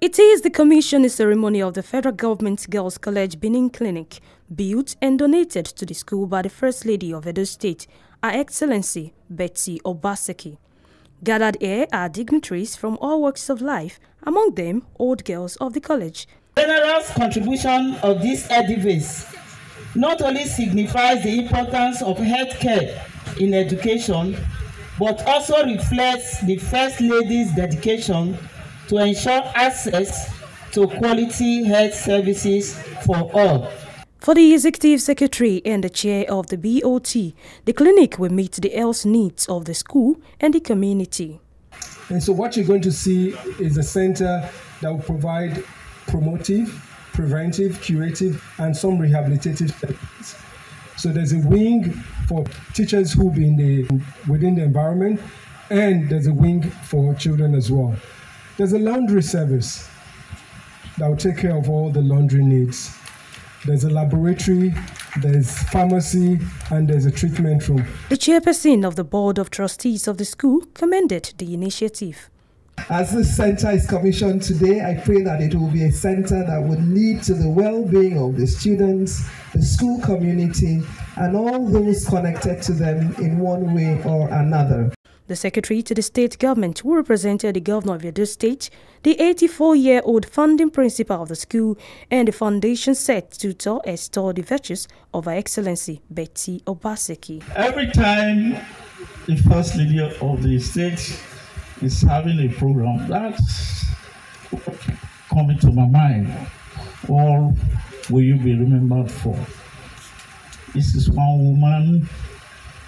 It is the commissioning ceremony of the Federal Government Girls College Benin Clinic, built and donated to the school by the First Lady of Edo State, Her Excellency Betsy Obaseki. Gathered here are dignitaries from all walks of life, among them old girls of the college. Generous contribution of this edifice not only signifies the importance of healthcare in education, but also reflects the First Lady's dedication to ensure access to quality health services for all. For the Executive Secretary and the Chair of the BOT, the clinic will meet the health needs of the school and the community. And so what you're going to see is a center that will provide promotive, preventive, curative, and some rehabilitative services. So there's a wing for teachers who be in the, within the environment, and there's a wing for children as well. There's a laundry service that will take care of all the laundry needs. There's a laboratory, there's pharmacy, and there's a treatment room. The chairperson of the Board of Trustees of the school commended the initiative. As this center is commissioned today, I pray that it will be a center that would lead to the well being of the students, the school community, and all those connected to them in one way or another. The secretary to the state government who represented the governor of Edo State, the 84-year-old founding principal of the school, and the foundation set tutor extol the virtues of Her Excellency Betsy Obaseki. Every time the first lady of the state is having a program, that's coming to my mind. All will you be remembered for? This is one woman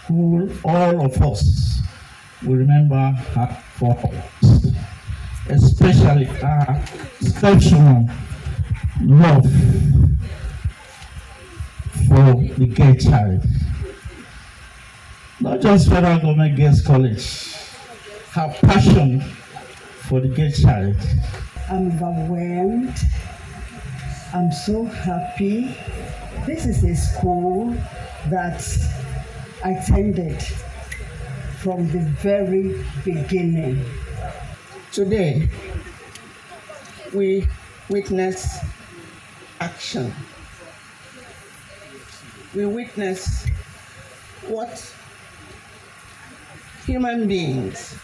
who all of us we remember her for especially her exceptional love for the gay child. Not just Federal Government Girls College, her passion for the gay child. I'm overwhelmed. I'm so happy. This is a school that I attended from the very beginning. Today, we witness action. We witness what human beings,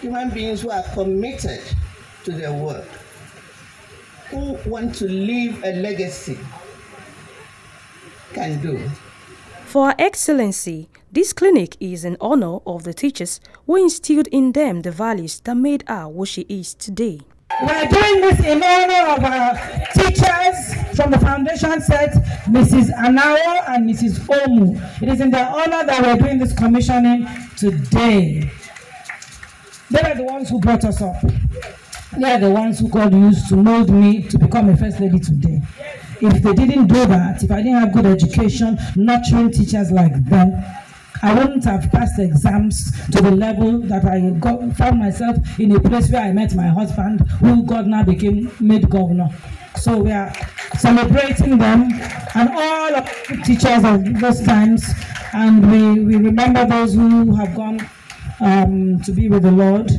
human beings who are committed to their work, who want to leave a legacy, can do. For Excellency, this clinic is in honor of the teachers who instilled in them the values that made her what she is today. We are doing this in honor of our teachers from the foundation set, Mrs. Anao and Mrs. Omu. It is in their honor that we are doing this commissioning today. They are the ones who brought us up. They are the ones who God used to mold me to become a first lady today. If they didn't do that, if I didn't have good education, nurturing teachers like them, I wouldn't have passed exams to the level that I got, found myself in a place where I met my husband, who God now became made governor. So we are celebrating them and all of the teachers of those times, and we, we remember those who have gone um, to be with the Lord.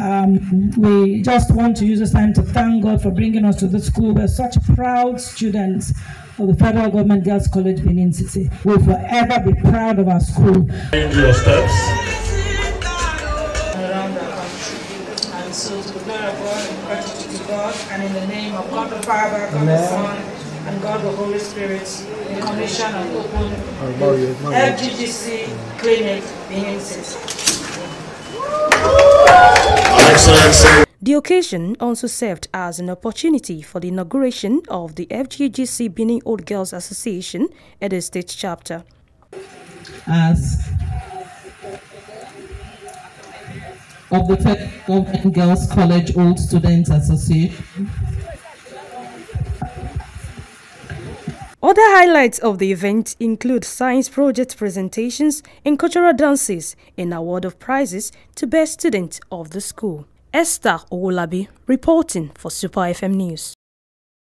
Um, we just want to use this time to thank God for bringing us to the school. We're such proud students of the Federal Government Girls College Benin City. We'll forever be proud of our school. Change your steps. Around our country. And so to the glory of God and gratitude to God and in the name of God the Father, God the Son, and God the Holy Spirit, the commission and open FGGC Clinic Benin City. The occasion also served as an opportunity for the inauguration of the FGGC Benin Old Girls Association at the state chapter. As of the Federal Government Girls College Old Students Association. Other highlights of the event include science project presentations and cultural dances and award of prizes to best student of the school. Esther Owolabi reporting for Super FM News.